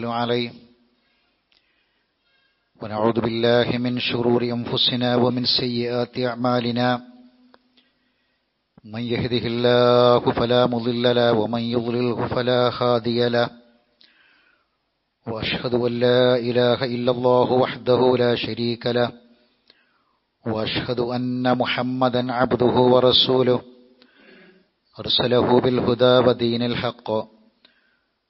عليه. ونعوذ بالله من شرور أنفسنا ومن سيئات أعمالنا. من يهده الله فلا مضل له ومن يضلله فلا هادي له. وأشهد أن لا إله إلا الله وحده لا شريك له. وأشهد أن محمدا عبده ورسوله. أرسله بالهدى ودين الحق.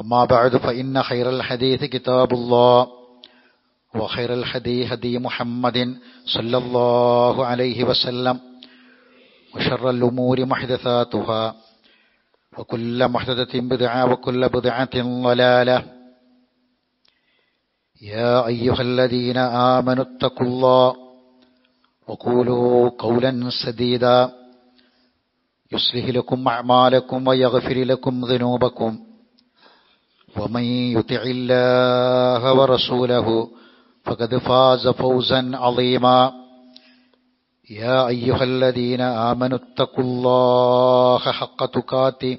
أما بعد فإن خير الحديث كتاب الله وخير الحديث هدي محمد صلى الله عليه وسلم وشر الأمور محدثاتها وكل محدثة بدعة وكل بدعة ضلالة. يا أيها الذين آمنوا اتقوا الله وقولوا قولا سديدا. يصلح لكم أعمالكم ويغفر لكم ذنوبكم. ومن يطع الله ورسوله فقد فاز فوزا عظيما. يا أيها الذين آمنوا اتقوا الله حق تقاته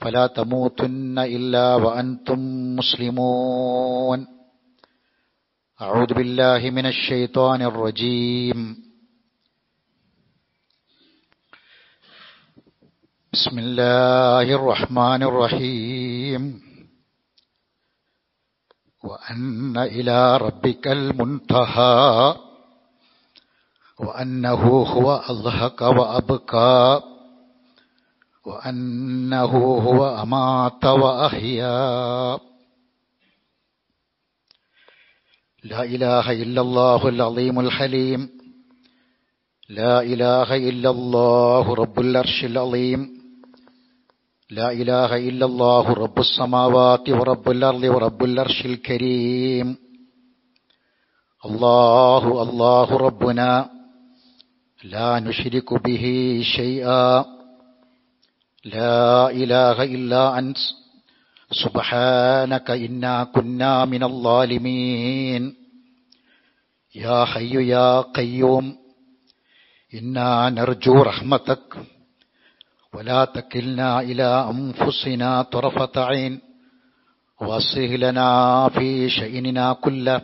فلا تموتن إلا وأنتم مسلمون. أعوذ بالله من الشيطان الرجيم. بسم الله الرحمن الرحيم. وأن إلى ربك المنتهى وأنه هو أضحك وأبكى وأنه هو أمات وأحيا. لا إله إلا الله العظيم الحليم لا إله إلا الله رب العرش العظيم. لا إله إلا الله رب السماوات ورب الأرض ورب العرش الكريم. الله الله ربنا لا نشرك به شيئا. لا إله إلا أنت. سبحانك إنا كنا من الظالمين. يا حي يا قيوم إنا نرجو رحمتك. ولا تكلنا إلى أنفسنا طرفة عين واصله لنا في شأننا كله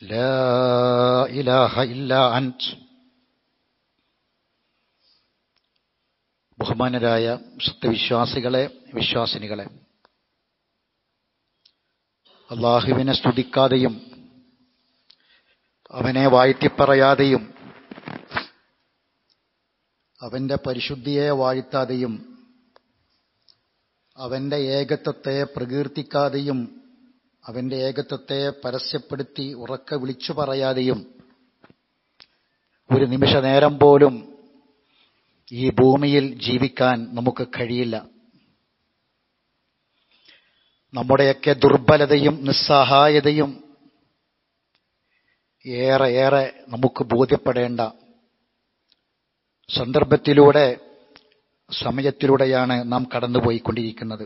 لا إله إلا أنت ബഹുമാനരായ സത്യവിശ്വാസികളെ വിശ്വാസിനികളെ അള്ളാഹുവിനെ സ്തുതിക്കാതെയും അവനെ വാഴ്ത്തിപ്പറയാതെയും അവന്റെ പരിശുദ്ധിയെ വാഴ്ത്താതെയും അവന്റെ ഏകത്വത്തെ പ്രകീർത്തിക്കാതെയും അവന്റെ ഏകത്വത്തെ പരസ്യപ്പെടുത്തി ഉറക്കെ വിളിച്ചു പറയാതെയും ഒരു നിമിഷ നേരം പോലും ഈ ഭൂമിയിൽ ജീവിക്കാൻ നമുക്ക് കഴിയില്ല. നമ്മുടെയൊക്കെ ദുർബലതയും നിസ്സഹായതയും ഏറെ ഏറെ നമുക്ക് ബോധ്യപ്പെടേണ്ട സന്ദർഭത്തിലൂടെ സമയത്തിലൂടെയാണ് നാം കടന്നുപോയിക്കൊണ്ടിരിക്കുന്നത്.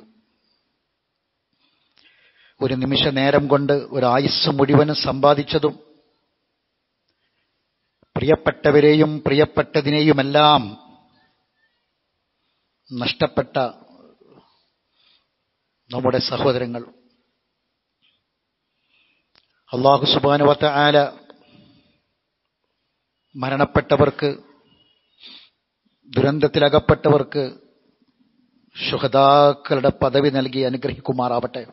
ഒരു നിമിഷ നേരം കൊണ്ട് ഒരു ആയുസ് മുഴുവനും സമ്പാദിച്ചതും പ്രിയപ്പെട്ടവരെയും പ്രിയപ്പെട്ടതിനെയുമെല്ലാം നഷ്ടപ്പെട്ട നമ്മുടെ സഹോദരങ്ങൾ. അള്ളാഹു സുബാനുവത്ത ആല മരണപ്പെട്ടവർക്ക് ദുരന്തത്തിലകപ്പെട്ടവർക്ക് ശുഹതാക്കളുടെ പദവി നൽകി അനുഗ്രഹിക്കുമാറാവട്ടെ.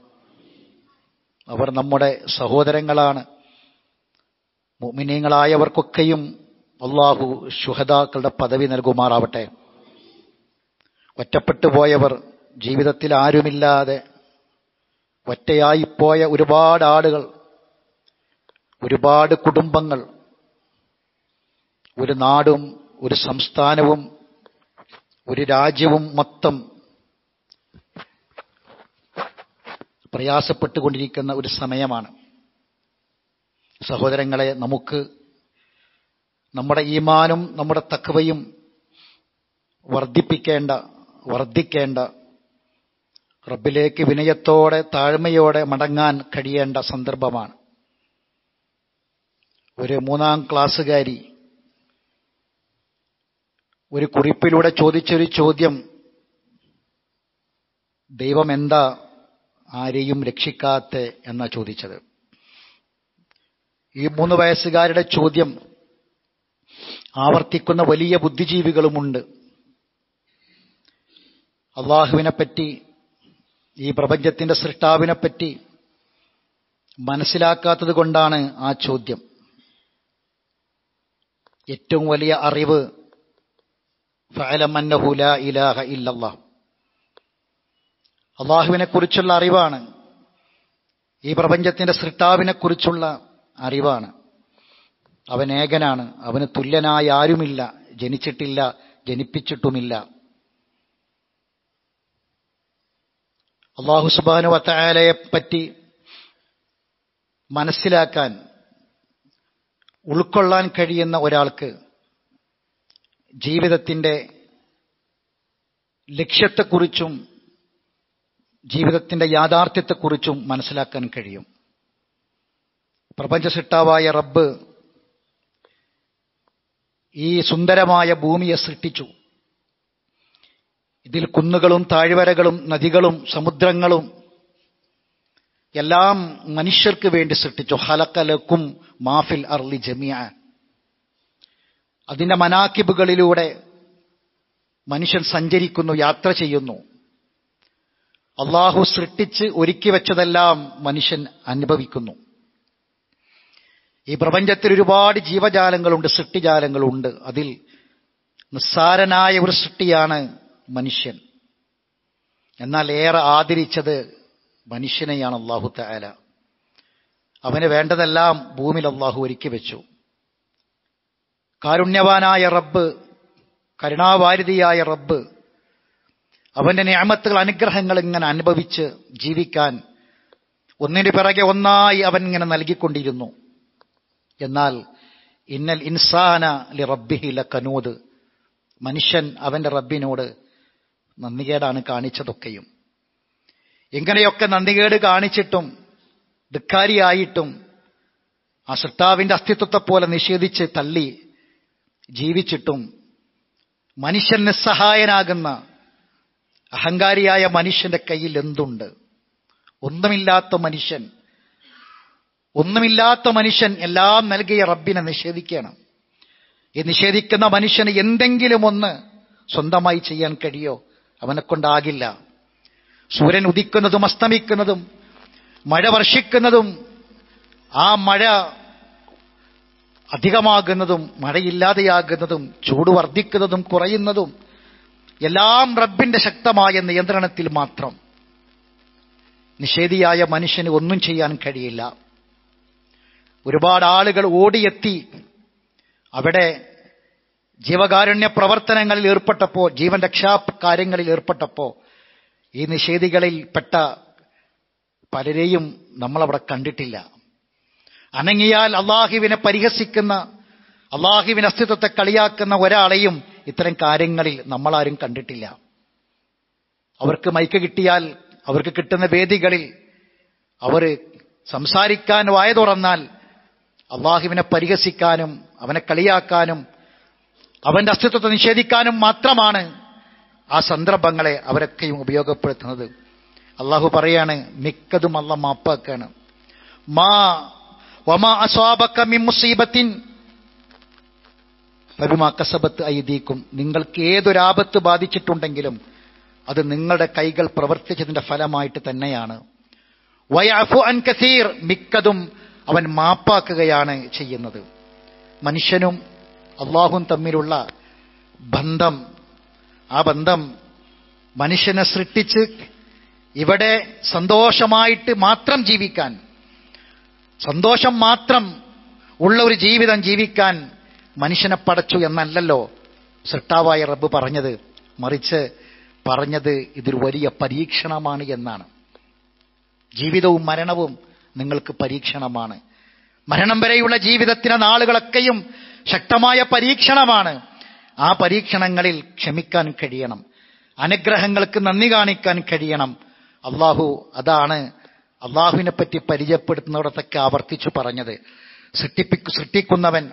അവർ നമ്മുടെ സഹോദരങ്ങളാണ്. മുമിനീങ്ങളായവർക്കൊക്കെയും അള്ളാഹു ശുഹതാക്കളുടെ പദവി നൽകുമാറാവട്ടെ. ഒറ്റപ്പെട്ടു പോയവർ ജീവിതത്തിൽ ആരുമില്ലാതെ ഒറ്റയായിപ്പോയ ഒരുപാട് ആളുകൾ ഒരുപാട് കുടുംബങ്ങൾ ഒരു നാടും ഒരു സംസ്ഥാനവും ഒരു രാജ്യവും മൊത്തം പ്രയാസപ്പെട്ടുകൊണ്ടിരിക്കുന്ന ഒരു സമയമാണ്. സഹോദരങ്ങളെ നമുക്ക് നമ്മുടെ ഈമാനും നമ്മുടെ തക്കവയും വർദ്ധിപ്പിക്കേണ്ട വർദ്ധിക്കേണ്ട റബ്ബിലേക്ക് വിനയത്തോടെ താഴ്മയോടെ മടങ്ങാൻ കഴിയേണ്ട സന്ദർഭമാണ്. ഒരു മൂന്നാം ക്ലാസ്സുകാരി ഒരു കുറിപ്പിലൂടെ ചോദിച്ചൊരു ചോദ്യം. ദൈവം എന്താ ആരെയും രക്ഷിക്കാത്ത എന്നാ ചോദിച്ചത്. ഈ മൂന്ന് വയസ്സുകാരുടെ ചോദ്യം ആവർത്തിക്കുന്ന വലിയ ബുദ്ധിജീവികളുമുണ്ട്. അള്ളാഹുവിനെപ്പറ്റി ഈ പ്രപഞ്ചത്തിന്റെ സൃഷ്ടാവിനെപ്പറ്റി മനസ്സിലാക്കാത്തത് കൊണ്ടാണ് ആ ചോദ്യം. ഏറ്റവും വലിയ അറിവ് ഇലാഹ അള്ളാഹുവിനെ കുറിച്ചുള്ള അറിവാണ്. ഈ പ്രപഞ്ചത്തിന്റെ സൃഷ്ടാവിനെക്കുറിച്ചുള്ള അറിവാണ്. അവൻ ഏകനാണ്. അവന് തുല്യനായ ആരുമില്ല. ജനിച്ചിട്ടില്ല ജനിപ്പിച്ചിട്ടുമില്ല. അള്ളാഹു സുബാനു വത്തായാലയെ പറ്റി മനസ്സിലാക്കാൻ ഉൾക്കൊള്ളാൻ കഴിയുന്ന ഒരാൾക്ക് ജീവിതത്തിന്റെ ലക്ഷ്യത്തെക്കുറിച്ചും ജീവിതത്തിന്റെ യാഥാർത്ഥ്യത്തെക്കുറിച്ചും മനസ്സിലാക്കാൻ കഴിയും. പ്രപഞ്ചസിട്ടാവായ റബ്ബ് ഈ സുന്ദരമായ ഭൂമിയെ സൃഷ്ടിച്ചു. ഇതിൽ കുന്നുകളും താഴ്വരകളും നദികളും സമുദ്രങ്ങളും എല്ലാം മനുഷ്യർക്ക് വേണ്ടി സൃഷ്ടിച്ചു. ഹലക്കലക്കും മാഫിൽ അർലി ജമിയ അതിന്റെ മനാക്കിബുകളിലൂടെ മനുഷ്യൻ സഞ്ചരിക്കുന്നു യാത്ര ചെയ്യുന്നു. അള്ളാഹു സൃഷ്ടിച്ച് ഒരുക്കി വെച്ചതെല്ലാം മനുഷ്യൻ അനുഭവിക്കുന്നു. ഈ പ്രപഞ്ചത്തിൽ ഒരുപാട് ജീവജാലങ്ങളുണ്ട് സൃഷ്ടിജാലങ്ങളുണ്ട്. അതിൽ നിസ്സാരനായ ഒരു സൃഷ്ടിയാണ് മനുഷ്യൻ. എന്നാൽ ഏറെ ആദരിച്ചത് മനുഷ്യനെയാണ് അള്ളാഹു താല അവന് വേണ്ടതെല്ലാം ഭൂമിയിൽ അള്ളാഹു ഒരുക്കി വെച്ചു. കാരുണ്യവാനായ റബ്ബ് കരുണാവാരിതിയായ റബ്ബ് അവന്റെ ഞാമത്തുകൾ അനുഗ്രഹങ്ങൾ ഇങ്ങനെ അനുഭവിച്ച് ജീവിക്കാൻ ഒന്നിനു പിറകെ ഒന്നായി അവൻ ഇങ്ങനെ നൽകിക്കൊണ്ടിരുന്നു. എന്നാൽ ഇന്നൽ ഇൻസാന ലി റബ്ബിഹി കനൂത് മനുഷ്യൻ അവന്റെ റബ്ബിനോട് നന്ദികേടാണ് കാണിച്ചതൊക്കെയും. എങ്ങനെയൊക്കെ നന്ദികേട് കാണിച്ചിട്ടും ധിക്കാരിയായിട്ടും ആ സൃഷ്ടാവിന്റെ അസ്തിത്വത്തെ പോലെ നിഷേധിച്ച് തള്ളി ജീവിച്ചിട്ടും മനുഷ്യൻ നിസ്സഹായനാകുന്ന അഹങ്കാരിയായ മനുഷ്യന്റെ കയ്യിൽ എന്തുണ്ട്? ഒന്നുമില്ലാത്ത മനുഷ്യൻ ഒന്നുമില്ലാത്ത മനുഷ്യൻ എല്ലാം നൽകിയ റബ്ബിനെ നിഷേധിക്കണം. ഈ നിഷേധിക്കുന്ന മനുഷ്യന് എന്തെങ്കിലും ഒന്ന് സ്വന്തമായി ചെയ്യാൻ കഴിയോ? അവനെ കൊണ്ടാകില്ല സൂര്യൻ ഉദിക്കുന്നതും അസ്തമിക്കുന്നതും മഴ വർഷിക്കുന്നതും ആ മഴ അധികമാകുന്നതും മഴയില്ലാതെയാകുന്നതും ചൂട് വർദ്ധിക്കുന്നതും കുറയുന്നതും എല്ലാം റബ്ബിന്റെ ശക്തമായ നിയന്ത്രണത്തിൽ മാത്രം. നിഷേധിയായ മനുഷ്യന് ഒന്നും ചെയ്യാൻ കഴിയില്ല. ഒരുപാട് ആളുകൾ ഓടിയെത്തി. അവിടെ ജീവകാരുണ്യ പ്രവർത്തനങ്ങളിൽ ഏർപ്പെട്ടപ്പോൾ ജീവൻ രക്ഷാ കാര്യങ്ങളിൽ ഏർപ്പെട്ടപ്പോൾ ഈ നിഷേധികളിൽപ്പെട്ട പലരെയും നമ്മളവിടെ കണ്ടിട്ടില്ല. അനങ്ങിയാൽ അള്ളാഹുവിനെ പരിഹസിക്കുന്ന അള്ളാഹുവിന് അസ്തിത്വത്തെ കളിയാക്കുന്ന ഒരാളെയും ഇത്തരം കാര്യങ്ങളിൽ നമ്മളാരും കണ്ടിട്ടില്ല. അവർക്ക് മൈക്ക് കിട്ടിയാൽ അവർക്ക് കിട്ടുന്ന വേദികളിൽ അവർ സംസാരിക്കാൻ വായ തുറന്നാൽ അള്ളാഹുവിനെ പരിഹസിക്കാനും അവനെ കളിയാക്കാനും അവന്റെ അസ്തിത്വത്തെ നിഷേധിക്കാനും മാത്രമാണ് ആ സന്ദർഭങ്ങളെ അവരൊക്കെയും ഉപയോഗപ്പെടുത്തുന്നത്. അള്ളാഹു പറയാണ് മിക്കതും അല്ല മാപ്പാക്കാണ്. മാ വമാ അസ്വാബക്ക കസബത്ത് ഐദീക്കും. നിങ്ങൾക്ക് ഏതൊരാപത്ത് ബാധിച്ചിട്ടുണ്ടെങ്കിലും അത് നിങ്ങളുടെ കൈകൾ പ്രവർത്തിച്ചതിന്റെ ഫലമായിട്ട് തന്നെയാണ്. വയാഫു അൻ കസീർ മിക്കതും അവൻ മാപ്പാക്കുകയാണ് ചെയ്യുന്നത്. മനുഷ്യനും അള്ളാഹും തമ്മിലുള്ള ബന്ധം ആ ബന്ധം മനുഷ്യനെ സൃഷ്ടിച്ച് ഇവിടെ സന്തോഷമായിട്ട് മാത്രം ജീവിക്കാൻ സന്തോഷം മാത്രം ഉള്ള ഒരു ജീവിതം ജീവിക്കാൻ മനുഷ്യനെ പടച്ചു എന്നല്ലല്ലോ സൃഷ്ടാവായ റബ്ബ് പറഞ്ഞത്. മറിച്ച് പറഞ്ഞത് ഇതൊരു വലിയ പരീക്ഷണമാണ് എന്നാണ്. ജീവിതവും മരണവും നിങ്ങൾക്ക് പരീക്ഷണമാണ്. മരണം വരെയുള്ള ജീവിതത്തിലെ നാളുകളൊക്കെയും ശക്തമായ പരീക്ഷണമാണ്. ആ പരീക്ഷണങ്ങളിൽ ക്ഷമിക്കാൻ കഴിയണം. അനുഗ്രഹങ്ങൾക്ക് നന്ദി കാണിക്കാൻ കഴിയണം. അള്ളാഹു അതാണ് അള്ളാഹുവിനെ പറ്റി പരിചയപ്പെടുത്തുന്നിടത്തൊക്കെ ആവർത്തിച്ചു പറഞ്ഞത്. സൃഷ്ടിപ്പിക്കു സൃഷ്ടിക്കുന്നവൻ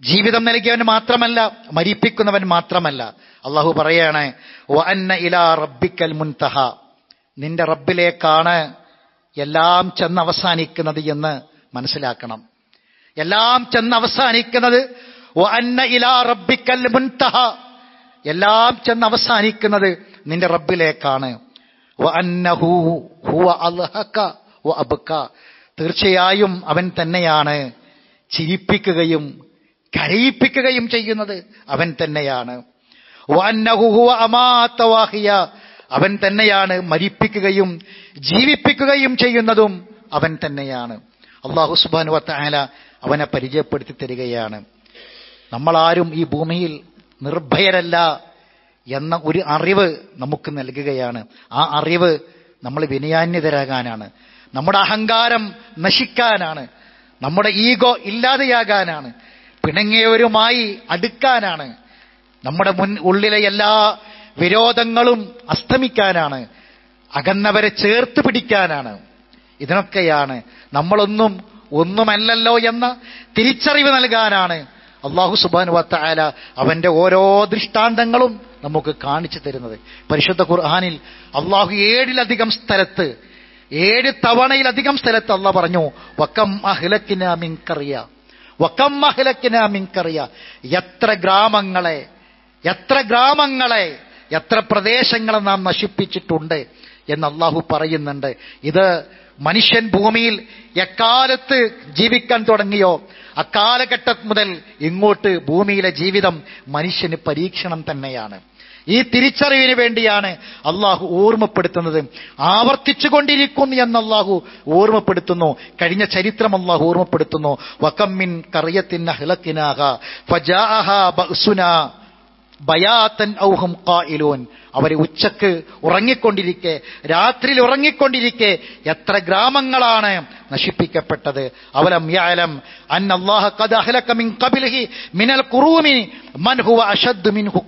ജീവിതം നൽകിയവൻ മാത്രമല്ല മരിപ്പിക്കുന്നവൻ മാത്രമല്ല. അള്ളാഹു പറയാണ് "വ അന്ന ഇലാ റബ്ബിക്കൽ മുൻതഹ. നിന്റെ റബ്ബിലേക്കാണ് എല്ലാം ചെന്ന് അവസാനിക്കുന്നത് എന്ന് മനസ്സിലാക്കണം. എല്ലാം ചെന്ന് അവസാനിക്കുന്നത് "വ അന്ന ഇലാ റബ്ബിക്കൽ മുൻതഹ. എല്ലാം ചെന്ന് അവസാനിക്കുന്നത് നിന്റെ റബ്ബിലേക്കാണ്. "വ അന്നഹു ഹുവ അൽഹക വ അബക്ക തീർച്ചയായും അവൻ തന്നെയാണ് ചിരിപ്പിക്കുകയും കരയിപ്പിക്കുകയും ചെയ്യുന്നത്. അവൻ തന്നെയാണ്. അമാത്തവാഹിയ അവൻ തന്നെയാണ് മരിപ്പിക്കുകയും ജീവിപ്പിക്കുകയും ചെയ്യുന്നതും അവൻ തന്നെയാണ്. അള്ളാഹു സുബാൻ വത്താല അവനെ പരിചയപ്പെടുത്തി തരികയാണ്. നമ്മളാരും ഈ ഭൂമിയിൽ നിർഭയരല്ല എന്ന ഒരു അറിവ് നമുക്ക് നൽകുകയാണ്. ആ അറിവ് നമ്മൾ വിനയാന്യതരാകാനാണ് നമ്മുടെ അഹങ്കാരം നശിക്കാനാണ്. നമ്മുടെ ഈഗോ ഇല്ലാതെയാകാനാണ്. പിണങ്ങിയവരുമായി അടുക്കാനാണ്. നമ്മുടെ മുൻ ഉള്ളിലെ എല്ലാ വിരോധങ്ങളും അസ്തമിക്കാനാണ്. അകന്നവരെ ചേർത്ത് പിടിക്കാനാണ്. ഇതിനൊക്കെയാണ് നമ്മളൊന്നും ഒന്നുമല്ലല്ലോ എന്ന തിരിച്ചറിവ് നൽകാനാണ് അള്ളാഹു സുബാൻ വത്തായാല അവന്റെ ഓരോ ദൃഷ്ടാന്തങ്ങളും നമുക്ക് കാണിച്ചു തരുന്നത്. പരിശുദ്ധ ഖുർആാനിൽ അള്ളാഹു ഏഴിലധികം സ്ഥലത്ത് ഏഴ് തവണയിലധികം സ്ഥലത്ത് അല്ല പറഞ്ഞു വക്കം അഹിലക്കിന മിങ്കറിയ വക്കം അഹിലക്കിന മിങ്കറിയ എത്ര ഗ്രാമങ്ങളെ എത്ര ഗ്രാമങ്ങളെ എത്ര പ്രദേശങ്ങളെ നാം നശിപ്പിച്ചിട്ടുണ്ട്? എന്ന് അള്ളാഹു പറയുന്നുണ്ട്. ഇത് മനുഷ്യൻ ഭൂമിയിൽ എക്കാലത്ത് ജീവിക്കാൻ തുടങ്ങിയോ? അക്കാലഘട്ടം മുതൽ ഇങ്ങോട്ട് ഭൂമിയിലെ ജീവിതം മനുഷ്യന് പരീക്ഷണം തന്നെയാണ്. ഈ തിരിച്ചറിവിന് വേണ്ടിയാണ് അള്ളാഹു ഓർമ്മപ്പെടുത്തുന്നത്. ആവർത്തിച്ചു കൊണ്ടിരിക്കുന്നു എന്ന് അള്ളാഹു ഓർമ്മപ്പെടുത്തുന്നു. കഴിഞ്ഞ ചരിത്രം അള്ളാഹു ഓർമ്മപ്പെടുത്തുന്നു. വക്കമ്മിൻ കറിയത്തിൻ ബയാത്തൻ ഔഹം കായിലോൻ അവരെ ഉച്ചയ്ക്ക് ഉറങ്ങിക്കൊണ്ടിരിക്കെ രാത്രിയിൽ ഉറങ്ങിക്കൊണ്ടിരിക്കെ എത്ര ഗ്രാമങ്ങളാണ് നശിപ്പിക്കപ്പെട്ടത്. അവലം യഅലം അൻ അള്ളാഹ കദ മിൻ മിനൽ ഖുറൂമി മൻ ഹുവ അശദ്ദു മിൻഹു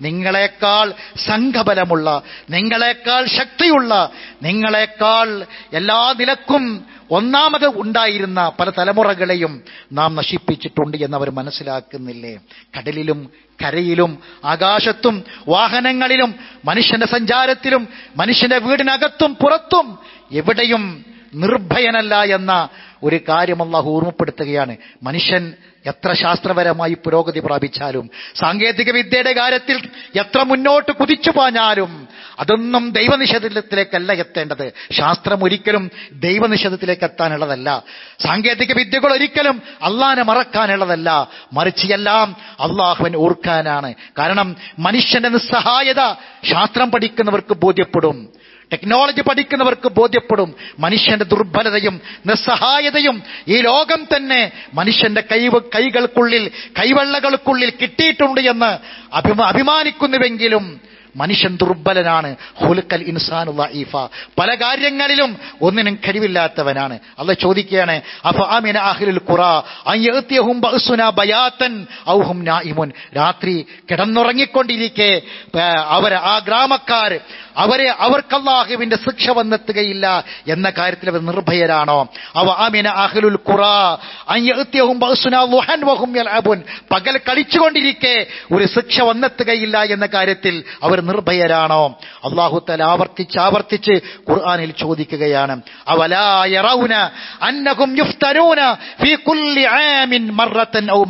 നിങ്ങളെക്കാൾ സംഘബലമുള്ള നിങ്ങളെക്കാൾ ശക്തിയുള്ള നിങ്ങളെക്കാൾ എല്ലാ നിലക്കും ഒന്നാമത് ഉണ്ടായിരുന്ന പല തലമുറകളെയും നാം നശിപ്പിച്ചിട്ടുണ്ട് എന്നവർ മനസ്സിലാക്കുന്നില്ലേ? കടലിലും കരയിലും ആകാശത്തും വാഹനങ്ങളിലും മനുഷ്യന്റെ സഞ്ചാരത്തിലും മനുഷ്യന്റെ വീടിനകത്തും പുറത്തും എവിടെയും നിർഭയനല്ല എന്ന ഒരു കാര്യം അള്ളാഹു ഓർമ്മപ്പെടുത്തുകയാണ്. മനുഷ്യൻ എത്ര ശാസ്ത്രപരമായി പുരോഗതി പ്രാപിച്ചാലും സാങ്കേതിക വിദ്യയുടെ കാര്യത്തിൽ എത്ര മുന്നോട്ട് കുതിച്ചു പാഞ്ഞാലും അതൊന്നും ദൈവനിഷേധത്തിലേക്കല്ല എത്തേണ്ടത്. ശാസ്ത്രം ഒരിക്കലും ദൈവനിഷേധത്തിലേക്ക് എത്താനുള്ളതല്ല. സാങ്കേതിക വിദ്യകൾ ഒരിക്കലും അള്ളാനെ മറക്കാനുള്ളതല്ല. മറിച്ച് എല്ലാം അള്ളാഹുവൻ ഓർക്കാനാണ്. കാരണം മനുഷ്യന്റെ നിസ്സഹായത ശാസ്ത്രം പഠിക്കുന്നവർക്ക് ബോധ്യപ്പെടും. ടെക്നോളജി പഠിക്കുന്നവർക്ക് ബോധ്യപ്പെടും. മനുഷ്യന്റെ ദുർബലതയും നിസ്സഹായതയും ഈ ലോകം തന്നെ മനുഷ്യന്റെ കൈ കൈകൾക്കുള്ളിൽ കൈവെള്ളകൾക്കുള്ളിൽ കിട്ടിയിട്ടുണ്ട് എന്ന് അഭിമാനിക്കുന്നുവെങ്കിലും മനുഷ്യൻ ദുർബലനാണ്. ഹുലുക്കൽ ഇൻസാനു ലഈഫ പല കാര്യങ്ങളിലും ഒന്നിനും കഴിവില്ലാത്തവനാണ്. അല്ല ചോദിക്കുകയാണ് രാത്രി കിടന്നുറങ്ങിക്കൊണ്ടിരിക്കെ അവർ ആ ഗ്രാമക്കാർ അവരെ അവർക്കല്ലാഹുവിന്റെ ശിക്ഷ വന്നെത്തുകയില്ല എന്ന കാര്യത്തിൽ അവർ നിർഭയരാണോ? അവ അമിന അഹ്ലുൽ പകൽ കളിച്ചുകൊണ്ടിരിക്കെ ഒരു ശിക്ഷ വന്നെത്തുകയില്ല എന്ന കാര്യത്തിൽ അവർ നിർഭയരാണോ? അള്ളാഹു തല ആവർത്തിച്ച് ആവർത്തിച്ച് ഖുർആനിൽ ചോദിക്കുകയാണ്. അന്നകും യുഫ്തനൂന ഫീ കുല്ലി ആമിൻ ഔ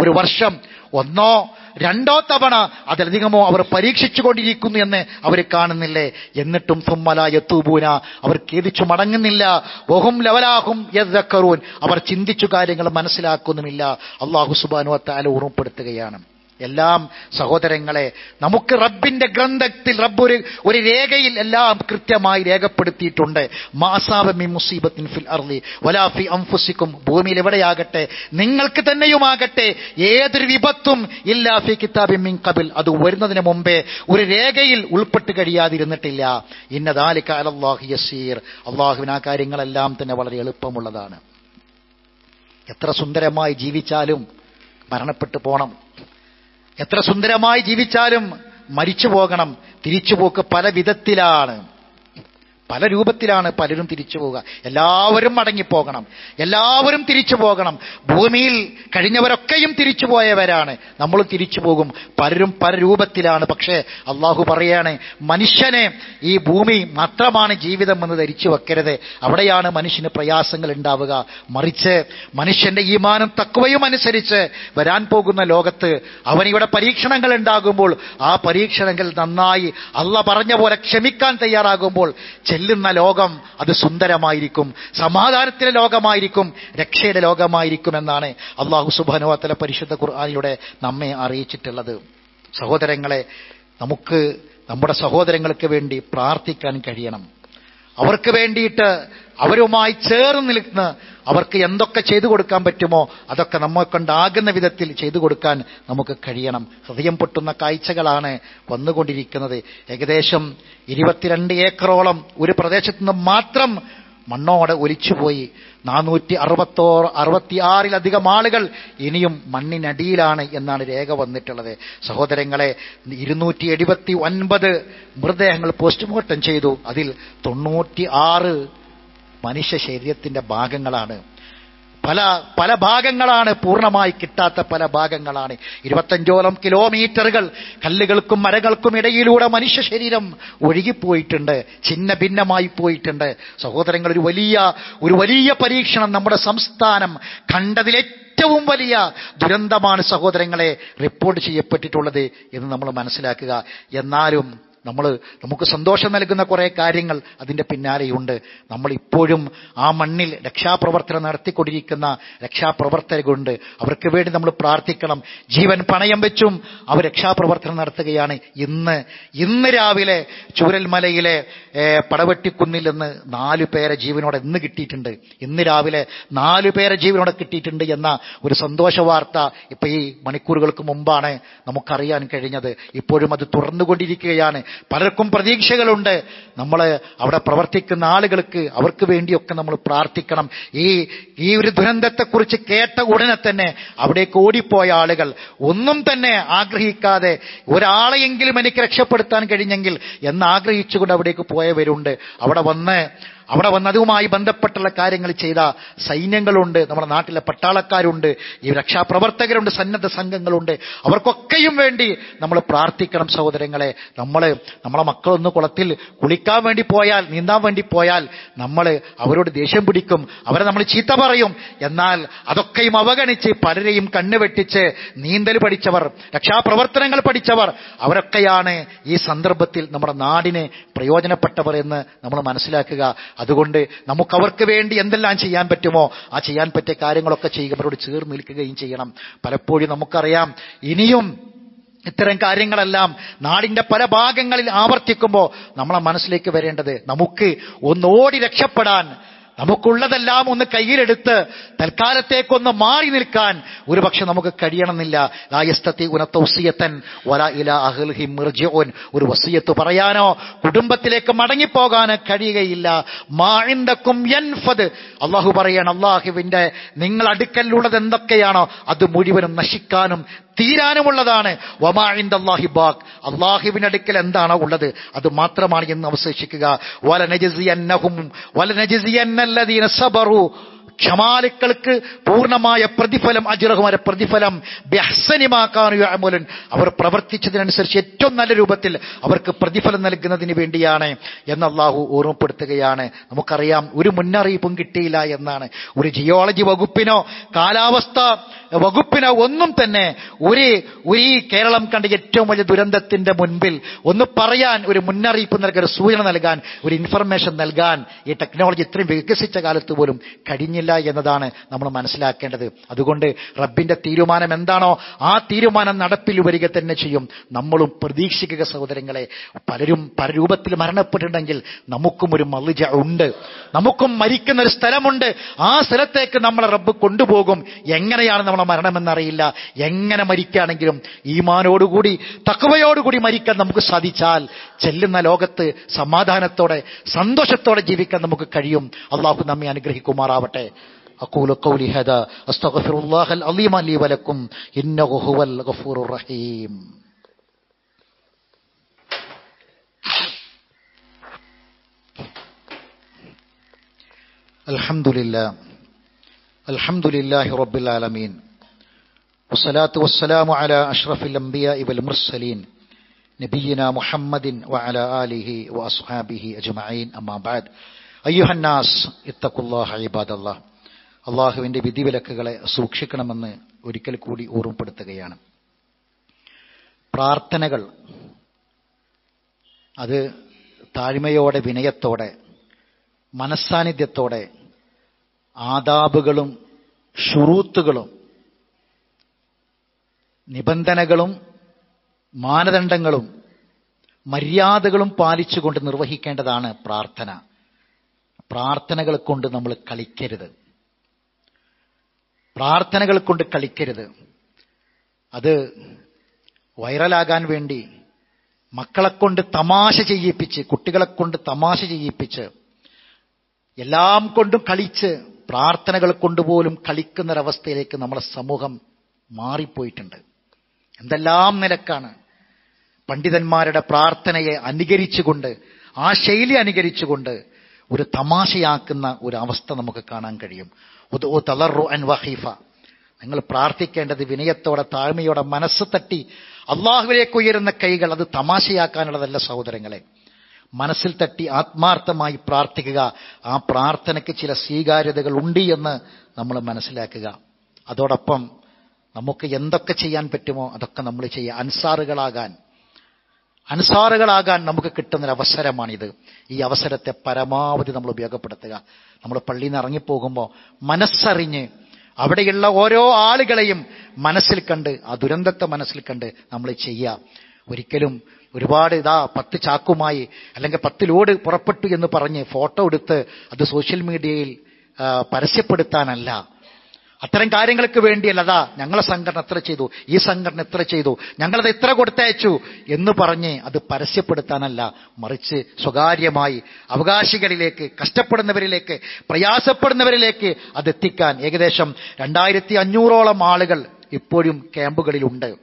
ഒരു വർഷം ഒന്നോ രണ്ടോ തവണ അതിലധികമോ അവർ പരീക്ഷിച്ചു കൊണ്ടിരിക്കുന്നു എന്ന് അവർ കാണുന്നില്ലേ? എന്നിട്ടും സുമ്മല യത്തൂബൂന അവർ ഖേദിച്ചു മടങ്ങുന്നില്ല. വഹും ലവലാഹും യക്കറൂൻ അവർ ചിന്തിച്ചു കാര്യങ്ങൾ മനസ്സിലാക്കുന്നുമില്ല. അള്ളാഹു സുബാനു അത്താല ഓർമ്മപ്പെടുത്തുകയാണ്. എല്ലാം സഹോദരങ്ങളെ നമുക്ക് റബ്ബിന്റെ ഗ്രന്ഥത്തിൽ റബ്ബ് ഒരു ഒരു രേഖയിൽ എല്ലാം കൃത്യമായി രേഖപ്പെടുത്തിയിട്ടുണ്ട്. മാസാബമി മുസീബത്തിൻ ഫിൽ അർലി വലാഫി അംഫുസിക്കും ഭൂമിയിൽ എവിടെയാകട്ടെ നിങ്ങൾക്ക് തന്നെയുമാകട്ടെ ഏതൊരു വിപത്തും ഇല്ലാഫി കിതാബി മിൻ കബിൽ അത് വരുന്നതിന് മുമ്പേ ഒരു രേഖയിൽ ഉൾപ്പെട്ട് കഴിയാതിരുന്നിട്ടില്ല. ഇന്നതാലിക്ക അലല്ലാഹി യസീർ അള്ളാഹുവിന് ആ കാര്യങ്ങളെല്ലാം തന്നെ വളരെ എളുപ്പമുള്ളതാണ്. എത്ര സുന്ദരമായി ജീവിച്ചാലും മരണപ്പെട്ടു പോണം. എത്ര സുന്ദരമായി ജീവിച്ചാലും മരിച്ചു പോകണം തിരിച്ചുപോക്ക് പല വിധത്തിലാണ് പല രൂപത്തിലാണ് പലരും തിരിച്ചു പോവുക. എല്ലാവരും മടങ്ങിപ്പോകണം. എല്ലാവരും തിരിച്ചു പോകണം. ഭൂമിയിൽ കഴിഞ്ഞവരൊക്കെയും തിരിച്ചു പോയവരാണ്. നമ്മൾ തിരിച്ചു പോകും. പലരും പല രൂപത്തിലാണ്. പക്ഷേ അള്ളാഹു പറയാണ് മനുഷ്യനെ ഈ ഭൂമി മാത്രമാണ് ജീവിതം എന്ന് ധരിച്ചു വെക്കരുത്. അവിടെയാണ് മനുഷ്യന് പ്രയാസങ്ങൾ ഉണ്ടാവുക. മറിച്ച് മനുഷ്യന്റെ ഈമാനും തക്കവയും അനുസരിച്ച് വരാൻ പോകുന്ന ലോകത്ത് അവനിവിടെ പരീക്ഷണങ്ങൾ ഉണ്ടാകുമ്പോൾ ആ പരീക്ഷണങ്ങൾ നന്നായി അള്ള പറഞ്ഞ പോലെ ക്ഷമിക്കാൻ തയ്യാറാകുമ്പോൾ ചെല്ലുന്ന ലോകം അത് സുന്ദരമായിരിക്കും സമാധാനത്തിലെ ലോകമായിരിക്കും രക്ഷയുടെ ലോകമായിരിക്കും എന്നാണ് അള്ളാഹു സുബാനുവാത്തല പരിശുദ്ധ ഖുർആാനിലൂടെ നമ്മെ അറിയിച്ചിട്ടുള്ളത്. സഹോദരങ്ങളെ നമുക്ക് നമ്മുടെ സഹോദരങ്ങൾക്ക് വേണ്ടി പ്രാർത്ഥിക്കാൻ കഴിയണം. അവർക്ക് വേണ്ടിയിട്ട് അവരുമായി ചേർന്ന് നിൽക്കുന്ന അവർക്ക് എന്തൊക്കെ ചെയ്തു കൊടുക്കാൻ പറ്റുമോ അതൊക്കെ നമ്മെ കൊണ്ടാകുന്ന വിധത്തിൽ ചെയ്തു കൊടുക്കാൻ നമുക്ക് കഴിയണം. ഹൃദയം പൊട്ടുന്ന കാഴ്ചകളാണ് വന്നുകൊണ്ടിരിക്കുന്നത്. ഏകദേശം ഇരുപത്തിരണ്ട് ഏക്കറോളം ഒരു പ്രദേശത്ത് നിന്ന് മാത്രം മണ്ണോടെ ഒലിച്ചുപോയി. നാനൂറ്റി അറുപത്തോ അറുപത്തിയാറിലധികം ആളുകൾ ഇനിയും മണ്ണിനടിയിലാണ് എന്നാണ് രേഖ വന്നിട്ടുള്ളത്. സഹോദരങ്ങളെ ഇരുന്നൂറ്റി എഴുപത്തി ഒൻപത് മൃതദേഹങ്ങൾ പോസ്റ്റ്മോർട്ടം ചെയ്തു. അതിൽ തൊണ്ണൂറ്റി ആറ് മനുഷ്യ ശരീരത്തിന്റെ ഭാഗങ്ങളാണ്. പല പല ഭാഗങ്ങളാണ് പൂർണമായി കിട്ടാത്ത പല ഭാഗങ്ങളാണ്. ഇരുപത്തഞ്ചോളം കിലോമീറ്ററുകൾ കല്ലുകൾക്കും മരങ്ങൾക്കും ഇടയിലൂടെ മനുഷ്യ ശരീരം ഒഴുകിപ്പോയിട്ടുണ്ട് ഛിന്ന ഭിന്നമായി പോയിട്ടുണ്ട്. സഹോദരങ്ങൾ ഒരു വലിയ ഒരു വലിയ പരീക്ഷണം നമ്മുടെ സംസ്ഥാനം കണ്ടതിലെ ഏറ്റവും വലിയ ദുരന്തമാണ് സഹോദരങ്ങളെ റിപ്പോർട്ട് ചെയ്യപ്പെട്ടിട്ടുള്ളത് എന്ന് നമ്മൾ മനസ്സിലാക്കുക. എന്നാലും നമ്മൾ നമുക്ക് സന്തോഷം നൽകുന്ന കുറേ കാര്യങ്ങൾ അതിന്റെ പിന്നാലെയുണ്ട്. നമ്മൾ ഇപ്പോഴും ആ മണ്ണിൽ രക്ഷാപ്രവർത്തനം നടത്തിക്കൊണ്ടിരിക്കുന്ന രക്ഷാപ്രവർത്തകരുണ്ട്. അവർക്ക് വേണ്ടി നമ്മൾ പ്രാർത്ഥിക്കണം. ജീവൻ പണയം വെച്ചും അവർ രക്ഷാപ്രവർത്തനം നടത്തുകയാണ്. ഇന്ന് ഇന്ന് രാവിലെ ചൂരൽമലയിലെ പടവെട്ടിക്കുന്നിൽ നിന്ന് നാലു പേരെ ജീവനോടെ ഇന്ന് കിട്ടിയിട്ടുണ്ട്. ഇന്ന് രാവിലെ നാലു പേരെ ജീവനോടെ കിട്ടിയിട്ടുണ്ട് എന്ന ഒരു സന്തോഷ വാർത്ത ഇപ്പൊ ഈ മണിക്കൂറുകൾക്ക് മുമ്പാണ് നമുക്കറിയാൻ കഴിഞ്ഞത്. ഇപ്പോഴും അത് തുറന്നുകൊണ്ടിരിക്കുകയാണ്. പലർക്കും പ്രതീക്ഷകളുണ്ട്. നമ്മൾ അവിടെ പ്രവർത്തിക്കുന്ന ആളുകൾക്ക് അവർക്ക് വേണ്ടിയൊക്കെ നമ്മൾ പ്രാർത്ഥിക്കണം. ഈ ഈ ഒരു ദുരന്തത്തെക്കുറിച്ച് കേട്ട ഉടനെ തന്നെ അവിടേക്ക് ഓടിപ്പോയ ആളുകൾ ഒന്നും തന്നെ ആഗ്രഹിക്കാതെ ഒരാളെയെങ്കിലും എനിക്ക് രക്ഷപ്പെടുത്താൻ കഴിഞ്ഞെങ്കിൽ എന്ന് ആഗ്രഹിച്ചുകൊണ്ട് അവിടേക്ക് പോയവരുണ്ട്. അവിടെ വന്ന് അവിടെ വന്ന് അതുമായി ബന്ധപ്പെട്ടുള്ള കാര്യങ്ങൾ ചെയ്ത സൈന്യങ്ങളുണ്ട് നമ്മുടെ നാട്ടിലെ പട്ടാളക്കാരുണ്ട് ഈ രക്ഷാപ്രവർത്തകരുണ്ട് സന്നദ്ധ സംഘങ്ങളുണ്ട്. അവർക്കൊക്കെയും വേണ്ടി നമ്മൾ പ്രാർത്ഥിക്കണം സഹോദരങ്ങളെ. നമ്മൾ നമ്മളെ മക്കളൊന്ന് കുളത്തിൽ കുളിക്കാൻ വേണ്ടി പോയാൽ നീന്താൻ വേണ്ടി പോയാൽ നമ്മൾ അവരോട് ദേഷ്യം പിടിക്കും. അവരെ നമ്മൾ ചീത്ത പറയും. എന്നാൽ അതൊക്കെയും അവഗണിച്ച് പലരെയും കണ്ണുവെട്ടിച്ച് നീന്തൽ പഠിച്ചവർ രക്ഷാപ്രവർത്തനങ്ങൾ പഠിച്ചവർ അവരൊക്കെയാണ് ഈ സന്ദർഭത്തിൽ നമ്മുടെ നാടിന് പ്രയോജനപ്പെട്ടവർ എന്ന് നമ്മൾ മനസ്സിലാക്കുക. അതുകൊണ്ട് നമുക്കവർക്ക് വേണ്ടി എന്തെല്ലാം ചെയ്യാൻ പറ്റുമോ ആ ചെയ്യാൻ പറ്റിയ കാര്യങ്ങളൊക്കെ ചെയ്യുക. അവരോട് ചേർന്ന് നിൽക്കുകയും ചെയ്യണം. പലപ്പോഴും നമുക്കറിയാം ഇനിയും ഇത്തരം കാര്യങ്ങളെല്ലാം നാടിന്റെ പല ഭാഗങ്ങളിൽ ആവർത്തിക്കുമ്പോൾ നമ്മളെ മനസ്സിലേക്ക് വരേണ്ടത് നമുക്ക് ഒന്നോടി രക്ഷപ്പെടാൻ നമുക്കുള്ളതെല്ലാം ഒന്ന് കയ്യിലെടുത്ത് തൽക്കാലത്തേക്കൊന്ന് മാറി നിൽക്കാൻ ഒരുപക്ഷെ നമുക്ക് കഴിയണമെന്നില്ല. ലായസ്തത്തി ഉനത്തൗസിയത്തൻ വല ഇല അഹ്ൽഹി മിർജോൻ ഒരു വസിയത്ത് പറയാനോ കുടുംബത്തിലേക്ക് മടങ്ങിപ്പോകാനോ കഴിയുകയില്ല. മാഴിന്തക്കും യൻഫദ്. അള്ളാഹു പറയാണ് അള്ളാഹുവിന്റെ നിങ്ങൾ അടുക്കലുള്ളത് എന്തൊക്കെയാണോ അത് മുഴുവനും നശിക്കാനും തീരാനുമുള്ളതാണ്. വമാഇന്ദല്ലാഹി ബാഗ് അള്ളാഹുവിന്റെ അടുക്കൽ എന്താണോ ഉള്ളത്? അത് മാത്രമാണ് എന്ന് അവശേഷിക്കുക. വലനജസിയന്നഹും വലനജസിയന്നല്ലദീന സബറു. ക്ഷമാലുക്കൾക്ക് പൂർണമായ പ്രതിഫലം അജിറഹുമാരെ പ്രതിഫലം ബഹ്സനിമാക്കാനുമൂലൻ അവർ പ്രവർത്തിച്ചതിനനുസരിച്ച് ഏറ്റവും നല്ല രൂപത്തിൽ അവർക്ക് പ്രതിഫലം നൽകുന്നതിന് വേണ്ടിയാണ് എന്ന് അള്ളാഹു ഓർമ്മപ്പെടുത്തുകയാണ്. നമുക്കറിയാം ഒരു മുന്നറിയിപ്പും കിട്ടിയില്ല എന്നാണ്. ഒരു ജിയോളജി വകുപ്പിനോ കാലാവസ്ഥ വകുപ്പിനോ ഒന്നും തന്നെ ഒരു ഒരു കേരളം കണ്ട ഏറ്റവും വലിയ ദുരന്തത്തിന്റെ മുൻപിൽ ഒന്ന് പറയാൻ ഒരു മുന്നറിയിപ്പ് നൽകാൻ ഒരു സൂചന നൽകാൻ ഒരു ഇൻഫർമേഷൻ നൽകാൻ ഈ ടെക്നോളജി ഇത്രയും വികസിച്ച കാലത്ത് പോലും കഴിഞ്ഞില്ല. സാധ്യമല്ല എന്നതാണ് നമ്മൾ മനസ്സിലാക്കേണ്ടത്. അതുകൊണ്ട് റബ്ബിന്റെ തീരുമാനം എന്താണോ ആ തീരുമാനം നടപ്പിൽ വരിക തന്നെ ചെയ്യും. നമ്മളും പ്രതീക്ഷിക്കുക സഹോദരങ്ങളെ പലരും പല രൂപത്തിൽ മരണപ്പെട്ടിട്ടുണ്ടെങ്കിൽ നമുക്കും ഒരു മലിജ ഉണ്ട്. നമുക്കും മരിക്കുന്ന ഒരു സ്ഥലമുണ്ട്. ആ സ്ഥലത്തേക്ക് നമ്മളെ റബ്ബ് കൊണ്ടുപോകും. എങ്ങനെയാണ് നമ്മളെ മരണമെന്നറിയില്ല. എങ്ങനെ മരിക്കുകയാണെങ്കിലും ഈമാനോടുകൂടി തക്കവയോടുകൂടി മരിക്കാൻ നമുക്ക് സാധിച്ചാൽ ചെല്ലുന്ന ലോകത്ത് സമാധാനത്തോടെ സന്തോഷത്തോടെ ജീവിക്കാൻ നമുക്ക് കഴിയും. അള്ളാഹു നമ്മെ അനുഗ്രഹിക്കുമാറാവട്ടെ. أقول قولي هذا أستغفر الله العظيم لي ولكم إنه هو الغفور الرحيم. الحمد لله الحمد لله رب العالمين والصلاة والسلام على أشرف الأنبياء والمرسلين نبينا محمد وعلى آله وأصحابه أجمعين. أما بعد أيها الناس اتقوا الله عباد الله. അള്ളാഹുവിന്റെ വിധിവിലക്കുകളെ സൂക്ഷിക്കണമെന്ന് ഒരിക്കൽ കൂടി ഓർമ്മപ്പെടുത്തുകയാണ്. പ്രാർത്ഥനകൾ അത് താഴ്മയോടെ വിനയത്തോടെ മനസ്സാന്നിധ്യത്തോടെ ആദാബുകളും ഷുറൂത്തുകളും നിബന്ധനകളും മാനദണ്ഡങ്ങളും മര്യാദകളും പാലിച്ചുകൊണ്ട് നിർവഹിക്കേണ്ടതാണ് പ്രാർത്ഥന. പ്രാർത്ഥനകൾ കൊണ്ട് നമ്മൾ കളിക്കരുത്. പ്രാർത്ഥനകൾ കൊണ്ട് കളിക്കരുത്. അത് വൈറലാകാൻ വേണ്ടി മക്കളെ കൊണ്ട് തമാശ ചെയ്യിപ്പിച്ച് കുട്ടികളെ കൊണ്ട് തമാശ ചെയ്യിപ്പിച്ച് എല്ലാം കൊണ്ടും കളിച്ച് പ്രാർത്ഥനകൾ കൊണ്ടുപോലും കളിക്കുന്നൊരവസ്ഥയിലേക്ക് നമ്മുടെ സമൂഹം മാറിപ്പോയിട്ടുണ്ട്. എന്തെല്ലാം നിരക്കാണ് പണ്ഡിതന്മാരുടെ പ്രാർത്ഥനയെ അനുകരിച്ചുകൊണ്ട് ആ ശൈലി അനുകരിച്ചുകൊണ്ട് ഒരു തമാശയാക്കുന്ന ഒരു അവസ്ഥ നമുക്ക് കാണാൻ കഴിയും. ഉദോ തളറു അൻ വഹീഫ നിങ്ങൾ പ്രാർത്ഥിക്കേണ്ടത് വിനയത്തോടെ താഴ്മയോടെ മനസ്സ് തട്ടി അള്ളാഹുവിലേക്ക് ഉയരുന്ന കൈകൾ അത് തമാശയാക്കാനുള്ളതല്ല സഹോദരങ്ങളെ. മനസ്സിൽ തട്ടി ആത്മാർത്ഥമായി പ്രാർത്ഥിക്കുക. ആ പ്രാർത്ഥനയ്ക്ക് ചില സ്വീകാര്യതകൾ ഉണ്ട് എന്ന് നമ്മൾ മനസ്സിലാക്കുക. അതോടൊപ്പം നമുക്ക് എന്തൊക്കെ ചെയ്യാൻ പറ്റുമോ അതൊക്കെ നമ്മൾ ചെയ്യുക. അൻസാറുകളാകാൻ. അൻസാറുകളാകാൻ നമുക്ക് കിട്ടുന്നൊരു അവസരമാണിത് ഈ അവസരത്തെ പരമാവധി നമ്മൾ ഉപയോഗപ്പെടുത്തുക. നമ്മൾ പള്ളിയിൽ നിന്ന് ഇറങ്ങിപ്പോകുമ്പോൾ മനസ്സറിഞ്ഞ് അവിടെയുള്ള ഓരോ ആളുകളെയും മനസ്സിൽ കണ്ട് ആ ദുരന്തത്തെ മനസ്സിൽ കണ്ട് നമ്മൾ ചെയ്യുക. ഒരിക്കലും ഒരുപാട് ഇതാ പത്ത് ചാക്കുമായി അല്ലെങ്കിൽ പത്ത് ലോഡ് പുറപ്പെട്ടു എന്ന് പറഞ്ഞ് ഫോട്ടോ എടുത്ത് അത് സോഷ്യൽ മീഡിയയിൽ പരസ്യപ്പെടുത്താനല്ല. അത്തരം കാര്യങ്ങൾക്ക് വേണ്ടിയല്ല അതാ ഞങ്ങളെ സംഘടന എത്ര ചെയ്തു? ഈ സംഘടന എത്ര ചെയ്തു? ഞങ്ങളത് എത്ര കൊടുത്തയച്ചു? എന്ന് പറഞ്ഞ് അത് പരസ്യപ്പെടുത്താനല്ല മറിച്ച് സ്വകാര്യമായി അവകാശികളിലേക്ക് കഷ്ടപ്പെടുന്നവരിലേക്ക് പ്രയാസപ്പെടുന്നവരിലേക്ക് അതെത്തിക്കാൻ ഏകദേശം രണ്ടായിരത്തി അഞ്ഞൂറോളം ആളുകൾ ഇപ്പോഴും ക്യാമ്പുകളിലുണ്ട്.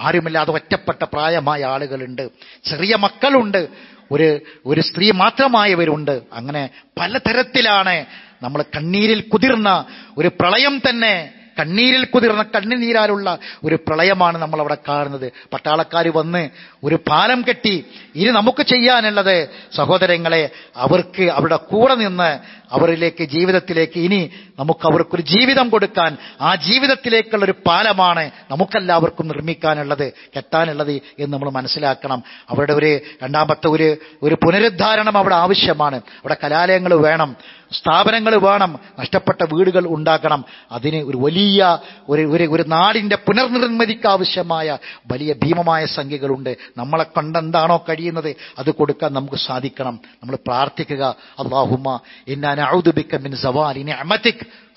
ആരുമില്ലാതെ ഒറ്റപ്പെട്ട പ്രായമായ ആളുകളുണ്ട്. ചെറിയ മക്കളുണ്ട്. ഒരു ഒരു സ്ത്രീ മാത്രമായവരുണ്ട്. അങ്ങനെ പലതരത്തിലാണ് നമ്മൾ കണ്ണീരിൽ കുതിർന്ന ഒരു പ്രളയം തന്നെ കണ്ണീരിൽ കുതിർന്ന കണ്ണുനീരാലുള്ള ഒരു പ്രളയമാണ് നമ്മൾ അവിടെ കാണുന്നത്. പട്ടാളക്കാർ വന്ന് ഒരു പാലം കെട്ടി ഇനി നമുക്ക് ചെയ്യാനുള്ളത് സഹോദരങ്ങളെ അവർക്ക് അവരുടെ കൂടെ നിന്ന് അവരിലേക്ക് ജീവിതത്തിലേക്ക് ഇനി നമുക്ക് അവർക്കൊരു ജീവിതം കൊടുക്കാൻ ആ ജീവിതത്തിലേക്കുള്ള ഒരു പാലമാണ് നമുക്കെല്ലാവർക്കും നിർമ്മിക്കാനുള്ളത് കെട്ടാനുള്ളത് എന്ന് നമ്മൾ മനസ്സിലാക്കണം. അവരുടെ ഒരു രണ്ടാമത്തെ ഒരു ഒരു പുനരുദ്ധാരണം അവിടെ ആവശ്യമാണ്. അവിടെ കലാലയങ്ങൾ വേണം സ്ഥാപനങ്ങൾ വേണം നഷ്ടപ്പെട്ട വീടുകൾ ഉണ്ടാക്കണം. അതിന് ഒരു വലിയ ഒരു ഒരു ഒരു നാടിന്റെ പുനർനിർമ്മിതിക്ക് ആവശ്യമായ വലിയ ഭീമമായ സംഖ്യകളുണ്ട്. നമ്മളെ കണ്ടെന്താണോ കഴിയുന്നത് അത് കൊടുക്കാൻ നമുക്ക് സാധിക്കണം. നമ്മൾ പ്രാർത്ഥിക്കുക അള്ളാഹുമ്മ ഇന്നാൻ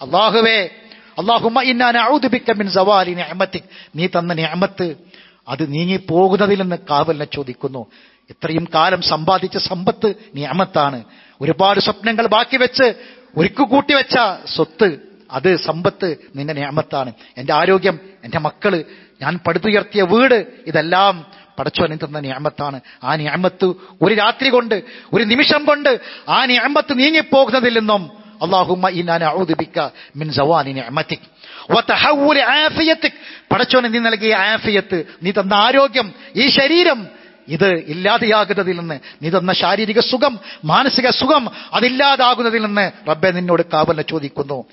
അള്ളാഹുവേ നിഅമതിക്. നീ തന്ന നിഅമത്ത് അത് നീങ്ങി പോകുന്നതിൽ നിന്ന് കാവലിനെ ചോദിക്കുന്നു. ഇത്രയും കാലം സമ്പാദിച്ച സമ്പത്ത് നിയമത്താണ് ഒരുപാട് സ്വപ്നങ്ങൾ ബാക്കി വെച്ച് ഒരുക്കു കൂട്ടിവെച്ച സ്വത്ത് അത് സമ്പത്ത് നിന്റെ നിയമത്താണ് എന്റെ ആരോഗ്യം എന്റെ മക്കൾ ഞാൻ പടുത്തുയർത്തിയ വീട് ഇതെല്ലാം പടച്ചോനെ തന്ന ഞാമത്താണ് ആ ഞാമത്ത് ഒരു രാത്രി കൊണ്ട് ഒരു നിമിഷം കൊണ്ട് ആ ഞാമത്ത് നീങ്ങിപ്പോകുന്നതിൽ നിന്നും മിൻ പടച്ചോനെ നീ നൽകിയ ആഫിയത്ത് നീ തന്ന ആരോഗ്യം ഈ ശരീരം ഇത് ഇല്ലാതെയാകുന്നതിൽ നിന്ന് നീ തന്ന ശാരീരിക സുഖം മാനസിക സുഖം അതില്ലാതാകുന്നതിൽ നിന്ന് റബ്ബെ നിന്നോട് കാവലിനെ ചോദിക്കുന്നു.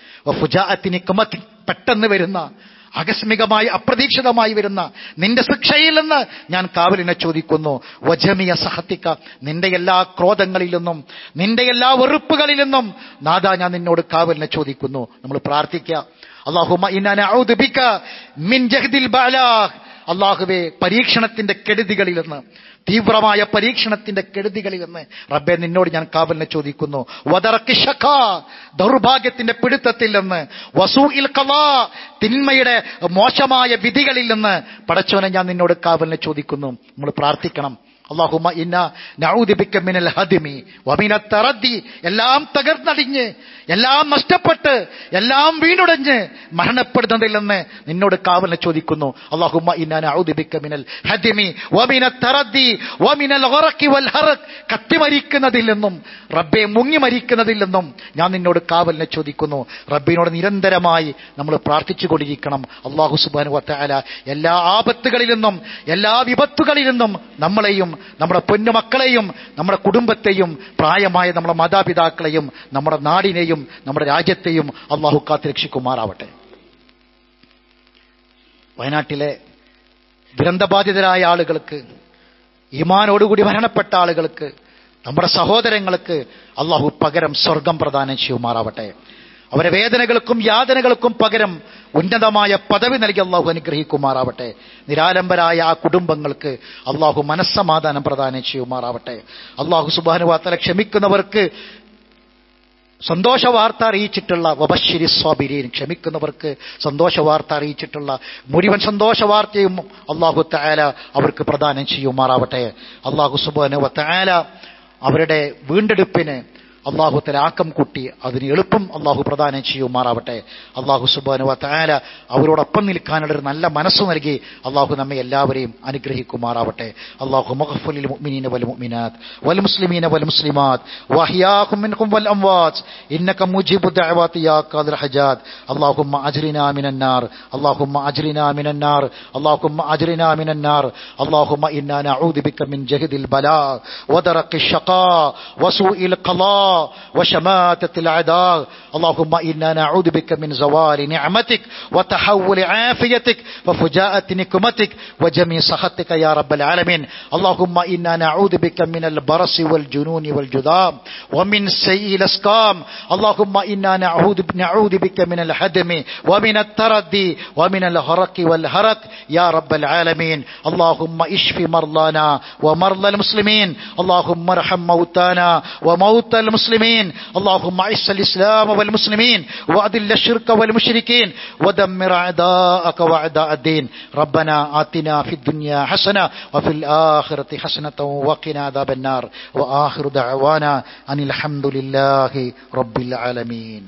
പെട്ടെന്ന് വരുന്ന ആകസ്മികമായി അപ്രതീക്ഷിതമായി വരുന്ന നിന്റെ ശിക്ഷയിൽ നിന്ന് ഞാൻ കാവലിനെ ചോദിക്കുന്നു വജമിയ സഹത്തിക്ക നിന്റെ എല്ലാ ക്രോധങ്ങളിൽ നിന്നും നിന്റെ എല്ലാ വെറുപ്പുകളിൽ നിന്നും നാദാ ഞാൻ നിന്നോട് കാവലിനെ ചോദിക്കുന്നു. നമ്മൾ പ്രാർത്ഥിക്കുക. അള്ളാഹുമ ഇന്നാന മിൻ ജഹദിൽ ബാലാഹ്. അള്ളാഹുവെ പരീക്ഷണത്തിന്റെ കെടുതികളിൽ നിന്ന് തീവ്രമായ പരീക്ഷണത്തിന്റെ കെടുതികളിൽ നിന്ന് റബ്ബെ നിന്നോട് ഞാൻ കാവലിനെ ചോദിക്കുന്നു. വദറക്ക് ഷഖ ദൗർഭാഗ്യത്തിന്റെ പിടുത്തത്തിൽ നിന്ന്. വസൂഇൽ ഇൽ കലാ തിന്മയുടെ മോശമായ വിധികളിൽ നിന്ന്. പടച്ചോനെ ഞാൻ നിന്നോട് കാവലിനെ ചോദിക്കുന്നു. നമ്മൾ പ്രാർത്ഥിക്കണം. അള്ളാഹുമ ഇന്ന നഊദിബിക്ക മിനൽ ഹദിമി വമിന എല്ലാം തകർന്നടിഞ്ഞ് എല്ലാം നഷ്ടപ്പെട്ട് എല്ലാം വീണുടഞ്ഞ് മരണപ്പെടുന്നതിൽ നിന്ന് നിന്നോട് കാവലിനെ ചോദിക്കുന്നു. അള്ളാഹുമ ഇന്ന നഊദിബിക്ക മിനൽ ഹദിമി വമിന വമിനൽ ഗറഖി വൽ ഹറഖ് കത്തിമരിക്കുന്നതിൽ നിന്നും റബ്ബെ മുങ്ങി മരിക്കുന്നതിൽ നിന്നും ഞാൻ നിന്നോട് കാവലിനെ ചോദിക്കുന്നു. റബ്ബിനോട് നിരന്തരമായി നമ്മൾ പ്രാർത്ഥിച്ചു കൊണ്ടിരിക്കണം. അള്ളാഹു സുബാനു വത്താല എല്ലാ ആപത്തുകളിൽ നിന്നും എല്ലാ വിപത്തുകളിൽ നിന്നും നമ്മളെയും നമ്മുടെ പൊന്നുമക്കളെയും നമ്മുടെ കുടുംബത്തെയും പ്രായമായ നമ്മുടെ മാതാപിതാക്കളെയും നമ്മുടെ നാടിനെയും നമ്മുടെ രാജ്യത്തെയും അള്ളാഹു കാത്തിരക്ഷിക്കുമാറാവട്ടെ വയനാട്ടിലെ ദുരന്തബാധിതരായ ആളുകൾക്ക് ഈമാനോടുകൂടി മരണപ്പെട്ട ആളുകൾക്ക് നമ്മുടെ സഹോദരങ്ങൾക്ക് അള്ളാഹു പകരം സ്വർഗം പ്രദാനം ചെയ്യുമാറാവട്ടെ. അവരെ വേദനകൾക്കും യാതനകൾക്കും പകരം ഉന്നതമായ പദവി നൽകി അള്ളാഹു അനുഗ്രഹിക്കുമാറാവട്ടെ. നിരാലംബരായ ആ കുടുംബങ്ങൾക്ക് അള്ളാഹു മനസ്സമാധാനം പ്രദാനം ചെയ്യുമാറാവട്ടെ. അള്ളാഹു സുബാനുവാത്തല ക്ഷമിക്കുന്നവർക്ക് സന്തോഷ വാർത്ത അറിയിച്ചിട്ടുള്ള വബശ്ശിരി സ്വാബിരീൻ ക്ഷമിക്കുന്നവർക്ക് സന്തോഷ വാർത്ത അറിയിച്ചിട്ടുള്ള മുഴുവൻ സന്തോഷ വാർത്തയും അള്ളാഹു തായാല അവർക്ക് പ്രദാനം ചെയ്യുമാറാവട്ടെ. അള്ളാഹു സുബാനു തായാല അവരുടെ വീണ്ടെടുപ്പിന് അള്ളാഹുത്തല ആക്കം കൂട്ടി അതിന് എളുപ്പം അള്ളാഹു പ്രദാനം ചെയ്യുമാറാവട്ടെ. അള്ളാഹു സുബാനുവ താല അവരോടൊപ്പം നിൽക്കാനുള്ള ഒരു നല്ല മനസ്സ് നൽകി അള്ളാഹു നമ്മെ എല്ലാവരെയും അനുഗ്രഹിക്കുമാറാവട്ടെ. അള്ളാഹു മുഖഫുലിൽ മുഅ്മിനീന വൽ മുഅ്മിനാത്ത് വൽ മുസ്ലിമീന വൽ മുസ്ലിമാത്ത് വഹിയാഹും മിൻകും വൽ അംവാത്ത് ഇന്നക മുജീബു ദഅവാതി യാ ഖാദിർ ഹജാത് അല്ലാഹുമ്മ അജ്രിനാ മിനന്നാർ അല്ലാഹുമ്മ അജ്രിനാ മിനന്നാർ അല്ലാഹുമ്മ അജ്രിനാ മിനന്നാർ അല്ലാഹുമ്മ ഇന്നാ നഊദു ബിക മിൻ ജഹദിൽ ബലാ വദറഖിൽ ഷഖാ വസൂഇൽ ഖലാ وشماتة الأعداء اللهم إنا نعوذ بك من زوال نعمتك وتحول عافيتك وفجاءة نكمتك وجميع سخطك يا رب العالمين. اللهم إنا نعوذ بك من البرص والجنون والجذام ومن سيء الأسقام. اللهم إنا نعوذ بك من الهدم ومن التردي ومن الغرق والهرق يا رب العالمين. اللهم اشف مرضانا ومرضى المسلمين. اللهم ارحم موتانا وموتى المسلمين. اللهم اعز الإسلام والمسلمين وأذل الشرك والمشركين ودمر أعداءك وأعداء الدين. ربنا آتنا في الدنيا حسنة وفي الآخرة حسنة وقنا عذاب النار. وآخر دعوانا أن الحمد لله رب العالمين.